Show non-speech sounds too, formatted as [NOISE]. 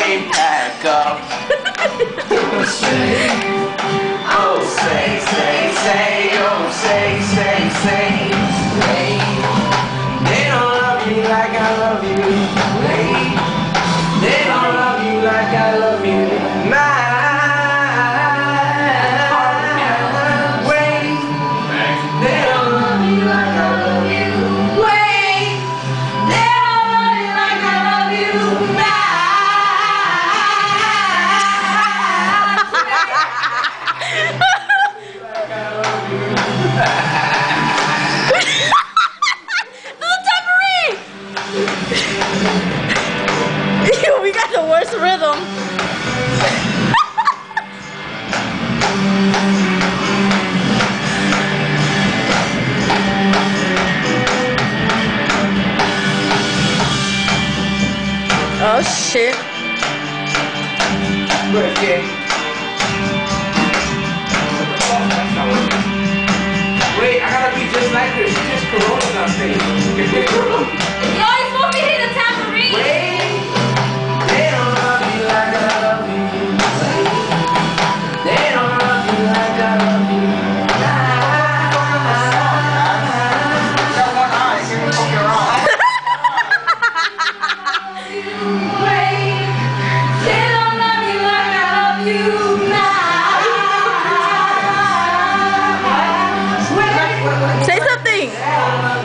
same pack up. say, oh, say, say, say, oh, say, say, say, say. They don't love you like I love you. rhythm. [LAUGHS] oh shit. Birthday. Sim.